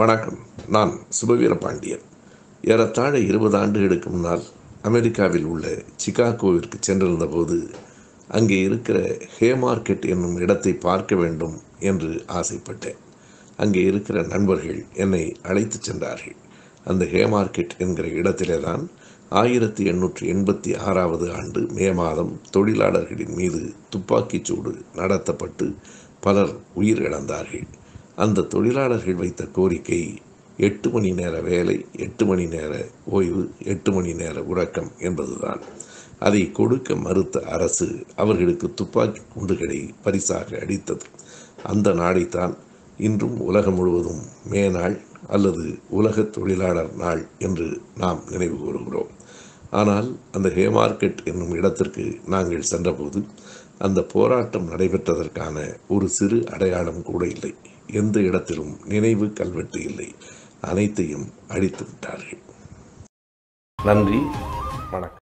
வணக்கம். நான் சுபவீர பாண்டியன். ஏறத்தாழ இருபது ஆண்டுகளுக்கு முன்னால் அமெரிக்காவில் உள்ள சிகாகோவிற்கு சென்றிருந்த போது அங்கே இருக்கிற ஹே மார்க்கெட் என்னும் இடத்தை பார்க்க வேண்டும் என்று ஆசைப்பட்டேன். அங்கே இருக்கிற நண்பர்கள் என்னை அழைத்து சென்றார்கள். அந்த ஹே மார்க்கெட் என்கிற இடத்திலே தான் ஆயிரத்தி எண்ணூற்றி எண்பத்தி ஆறாவது ஆண்டு மே மாதம் தொழிலாளர்களின் மீது துப்பாக்கிச் சூடு நடத்தப்பட்டு பலர் உயிரிழந்தார்கள். அந்த தொழிலாளர்கள் வைத்த கோரிக்கை எட்டு மணி நேர வேலை எட்டு மணி நேர ஓய்வு எட்டு மணி நேர உறக்கம் என்பதுதான். அதை கொடுக்க மறுத்த அரசு அவர்களுக்கு துப்பாக்கி குண்டுகளை பரிசாக அடித்தது அந்த நாளைத்தான் இன்றும் உலகம் முழுவதும் மே நாள் அல்லது உலக தொழிலாளர் நாள் என்று நாம் நினைவு கூறுகிறோம். ஆனால் அந்த ஹே மார்க்கெட் என்னும் இடத்திற்கு நாங்கள் சென்றபோது அந்த போராட்டம் நடைபெற்றதற்கான ஒரு சிறு அடையாளம் கூட இல்லை. எந்த இடத்திலும் நினைவு கல்வெட்டு இல்லை. அனைத்தையும் அழித்து விட்டார்கள். நன்றி. வணக்கம்.